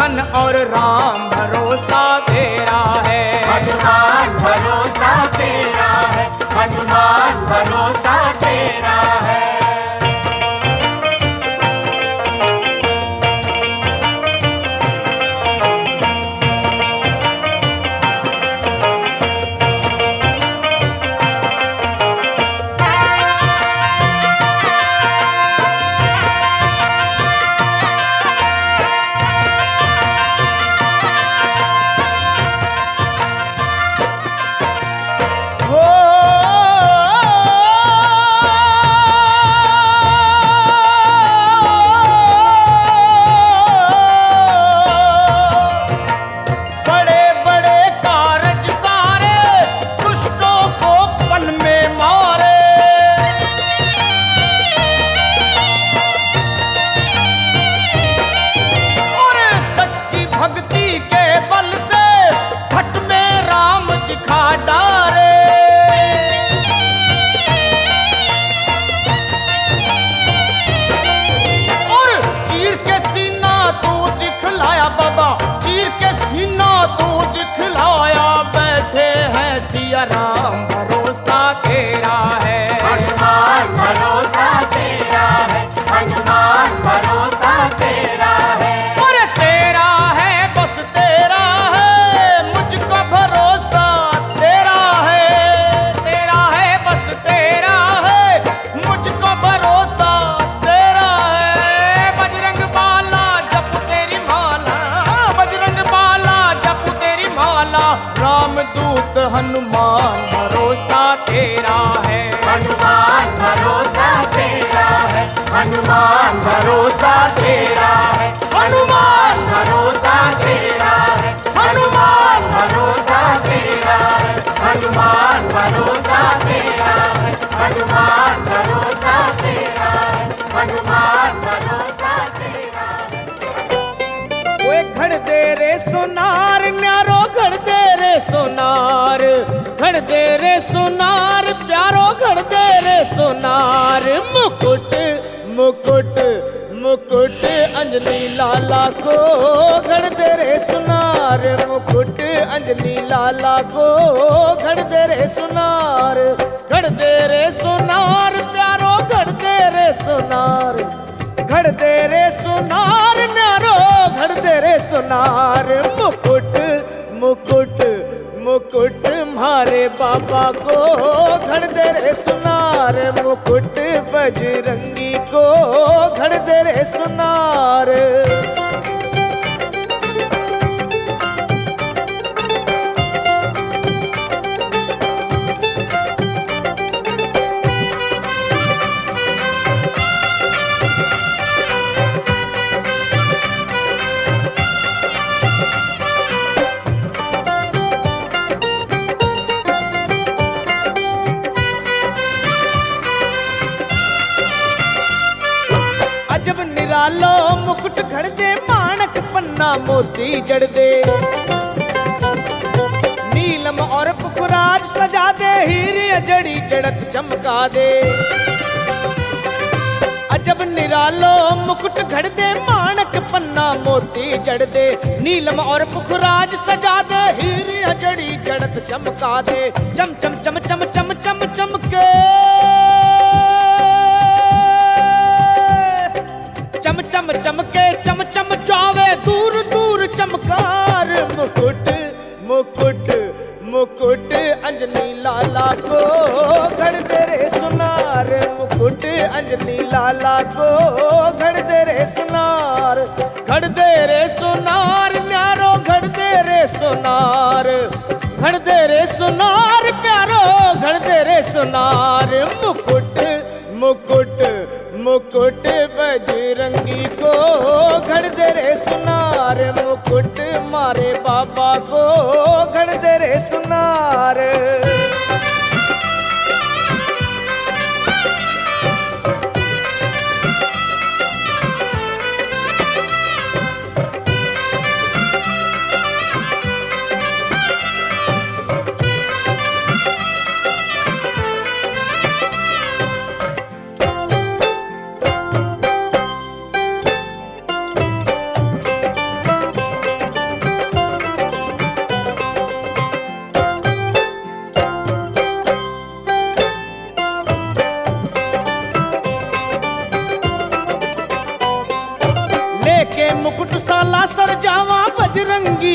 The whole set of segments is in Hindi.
धन और राम भरोसा तेरा है। हनुमान भरोसा तेरा है हनुमान भरोसा तू दिखलाया बाबा। सोनार, प्यारो घड़ दे रे सोनार। मुकुट मुकुट मुकुट अंजलि लाला को घड़ दे रे सुनार। मुकुट अंजलि लाला को घड़ दे रे सुनार। घड़ दे रे सोनार, प्यारो घड़ दे रे सोनार। घड़ दे रे सोनार, न्यारो घड़ दे रे सोनार। मुकुट मुकुट मुकुट मारे बाबा को घड़ दे रे सुनार मुकुट बजरंगी को घड़ दे रे सुनार। मोती जड़ दे। नीलम और पुखराज सजा दे, हीरे जड़ी जड़त चमका दे। अजब निरालो मुकुट घड़ दे, माणक पन्ना मोती जड़ दे। नीलम और पुखराज सजा दे, हीरे जड़ी जड़त चमका दे। चम चम चम चम चम चम चमके चम मुकुट मुकुट मुकुट, अंजनी लाला को घड़ दे रे सुनार। मुकुट, अंजनी लाला को घड़ दे रे सुनार। घड़ दे रे सुनार, न्यारो घड़ दे रे सुनार। घड़ दे रे सुनार, प्यारो घड़ दे रे सुनार। मुकुट मुकुट मुकुट, बजरंगी को घड़ दे रे सुनार। मुकुट मारे बाबा को घड़ दे रे सुनार।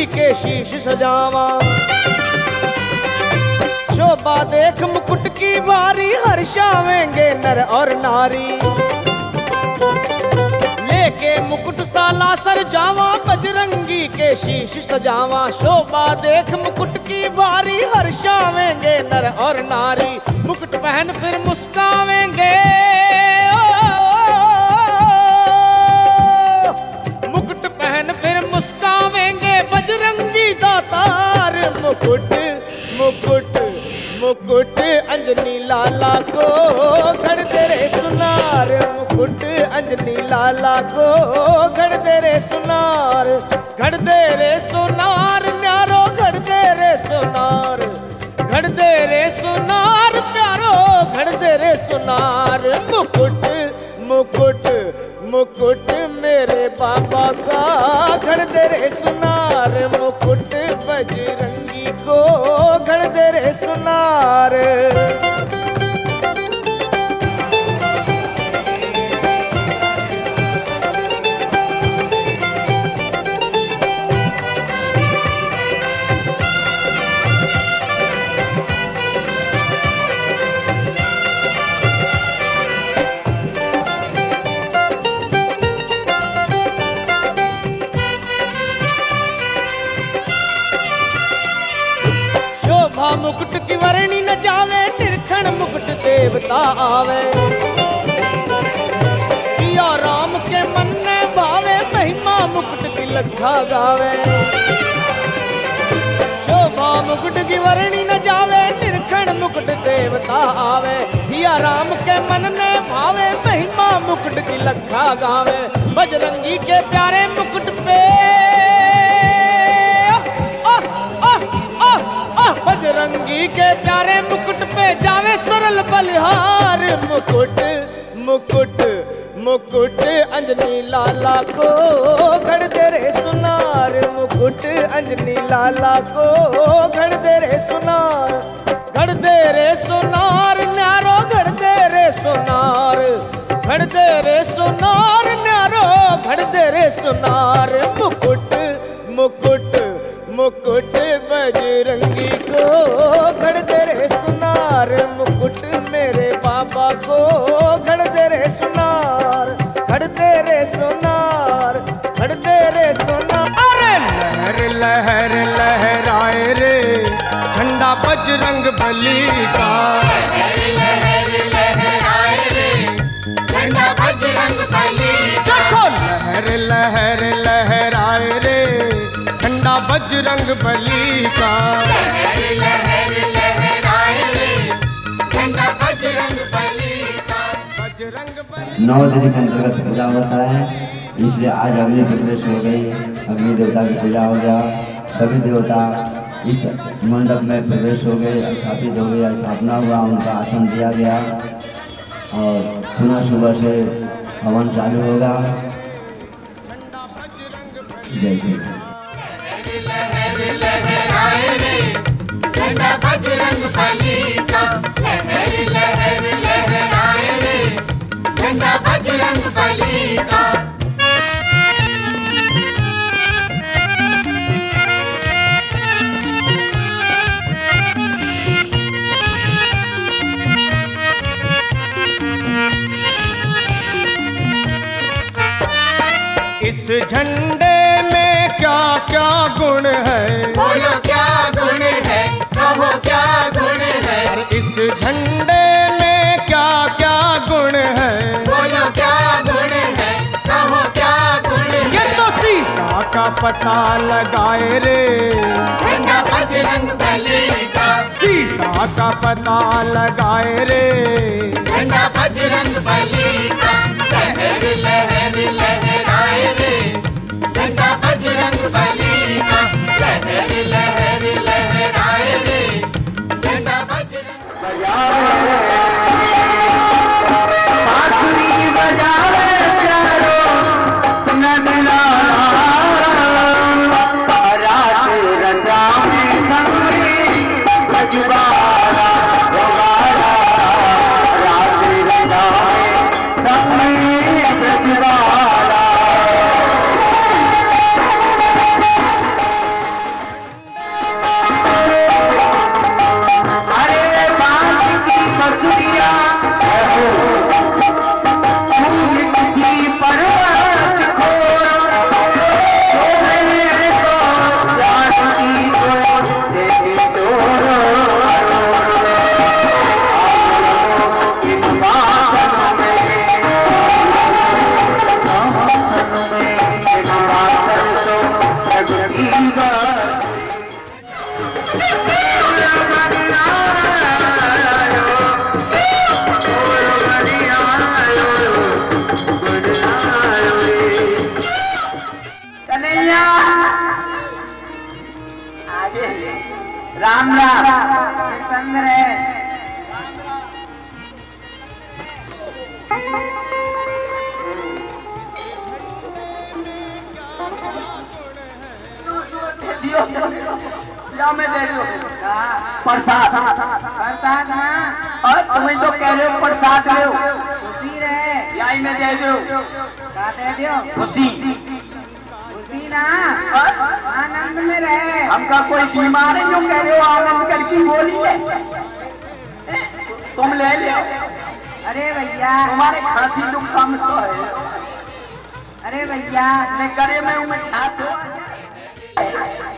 के शीश सजावा। शोभा देख मुकुट की बारी हर्षावेंगे नर और नारी। लेके मुकुट साला सर जावा, बजरंगी के शीश सजावा। शोभा देख मुकुट की बारी हर्षावेंगे नर और नारी। मुकुट पहन फिर मुस्कावेंगे अंजनी लाला को घड़ दे रे सुनार। मुकुट अंजनी लाला को घड़ दे रे सुनार। घड़ दे रे सुनार न्यारो घड़ दे रे सुनार। घड़ दे रे सुनार, प्यारो घड़ दे रे सुनार। मुकुट मुकुट मुकुट मेरे बाबा का घड़ दे रे सुनार। मुकुट बजरंगी देवता आवे। सिया राम के मन में भावे, महिमा मुकुट की लखा गावे। शोभा मुकुट की वर्णी न जावे निरखण मुकुट देवता आवे। सिया राम के मन में भावे, महिमा मुकुट की लखा गावे। बजरंगी के प्यारे मुकुट पे बजरंगी के प्यारे मुकुट पे जावे सरल बलिहार। मुकुट मुकुट मुकुट, अंजनी लाला को घड़ दे रे सुनार। मुकुट, अंजनी लाला को घड़ दे सुनार। घड़ दे रे सुनार, न्यारो घड़ दे रे सुनार। घड़ दे रे सुनार, न्यारो घड़ दे रे सुनार। मुकुट बली का। झंडा बजरंग बली देखो लहर लहर लहराए रे। ठंडा बजरंग बली का। लहर लहर लहराए रे झंडा बजरंग बली का। बजरंग बली नौ दिन के अंतर्गत पूजा होता है इसलिए आज अग्नि प्रवेश हो गई। अग्नि देवता की पूजा हो गया। सभी देवता इस मंडप में प्रवेश हो गए, स्थापित हो गया स्थापना हुआ, उनका आसन दिया गया। और पुनः सुबह से हवन चालू होगा। जय श्री झंडे में क्या क्या गुण है? बोलो क्या गुण है? कहो क्या गुण है? ये तो सीता का पता लगाए रे। झंडा बजरंग बली का। सीता का पता लगाए रे। झंडा बजरंग बली का। लहर लहर दियो मैं दे दो प्रसाद। प्रसाद ना और तुम्हें तो कह रहे हो प्रसाद लो। खुशी रहे। यही में दे दो। दे दियो खुशी। खुशी ना। आनंद में रहे। हमका कोई बीमार है जो कह रहे हो आनंद करके बोलिए तुम ले लो। अरे भैया। तुम्हारे खांसी जुकाम सो है। अरे भैया। ने करे में उमे छास हो।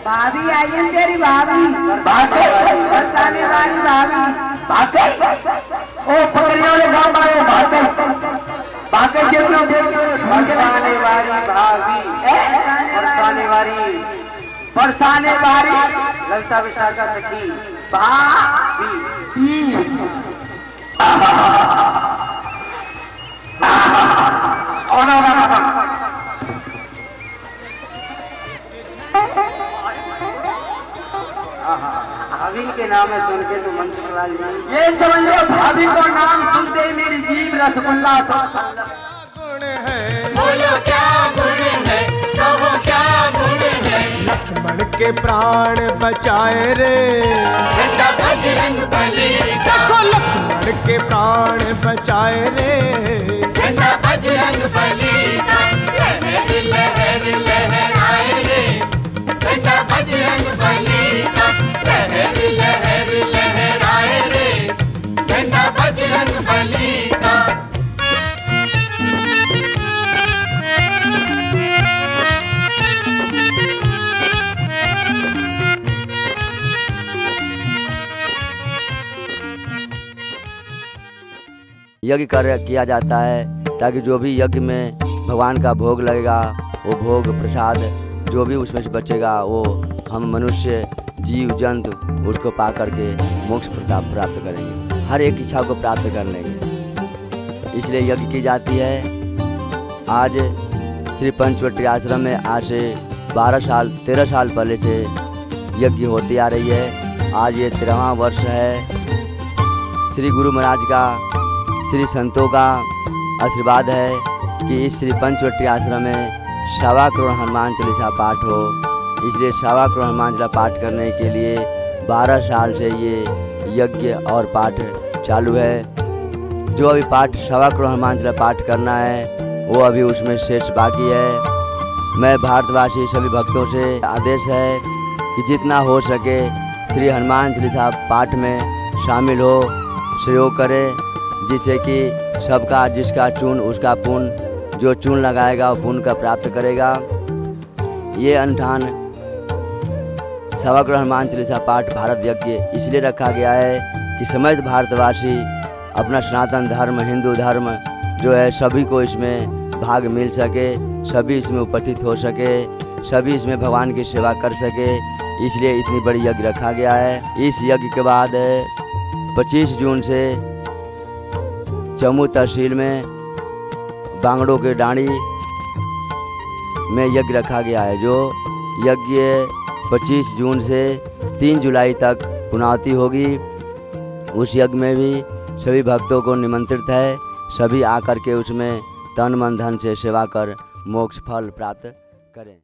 भाभी आई है तेरी भाभी। बरसाने वाली भाभी। भागे ओ पकड़ियों ने गाँव मारो भागे भागे देखो देखो बरसाने वाली भाभी। बरसाने वाली। बरसाने वाली। ललता विशाखा सखी। भाभी। पी और और नाम है सुन के तो मंच पर राजमान ये समझ लो भाभी को नाम सुनते ही मेरी जीभ रसगुल्ला गुण है बोलो क्या गुण है? कहो क्या गुण है? लक्ष्मण के प्राण बचाए रे। बजरंग बली देखो लक्ष्मण के प्राण बचाए रे। बजरंग बली लहर लहर लहराए रे। बजरंग बली यज्ञ कर किया जाता है, ताकि जो भी यज्ञ में भगवान का भोग लगेगा, वो भोग प्रसाद जो भी उसमें से बचेगा, वो हम मनुष्य, जीव, जंतु, उसको पा करके मोक्ष प्रताप प्राप्त करेंगे। हर एक इच्छा को प्राप्त कर लेंगे। इसलिए यज्ञ की जाती है। आज श्री पंचवटी आश्रम में आज से बारह साल, तेरह साल पहले से यज्ञ होती आ रही है। आज ये तेरहवा वर्ष है। श्री गुरु महाराज का श्री संतों का आशीर्वाद है कि इस श्री पंचवटी आश्रम में सवा करोड़ हनुमान चालीसा पाठ हो। इसलिए सवा करोड़ हनुमान चालीसा पाठ करने के लिए बारह साल से ये यज्ञ और पाठ चालू है। जो अभी पाठ सवा करोड़ हनुमान चालीसा पाठ करना है, वो अभी उसमें शेष बाकी है। मैं भारतवासी सभी भक्तों से आदेश है कि जितना हो सके श्री हनुमान चालीसा पाठ में शामिल हो सहयोग करें। जिससे कि सबका जिसका चून, उसका पुण्य जो चून लगाएगा, वो पुण्य का प्राप्त करेगा। ये अनुष्ठान सवाग्रह हनुमान चालीसा पाठ भारत यज्ञ इसलिए रखा गया है कि समस्त भारतवासी अपना सनातन धर्म, हिंदू धर्म जो है, सभी को इसमें भाग मिल सके, सभी इसमें उपस्थित हो सके, सभी इसमें भगवान की सेवा कर सके, इसलिए इतनी बड़ी यज्ञ रखा गया है। इस यज्ञ के बाद 25 जून से जम्मू तहसील में बांगड़ों के डांडी में यज्ञ रखा गया है, जो यज्ञ 25 जून से 3 जुलाई तक पुनावती होगी। उस यज्ञ में भी सभी भक्तों को निमंत्रित है। सभी आकर के उसमें तन मन धन से सेवा कर, मोक्ष फल प्राप्त करें।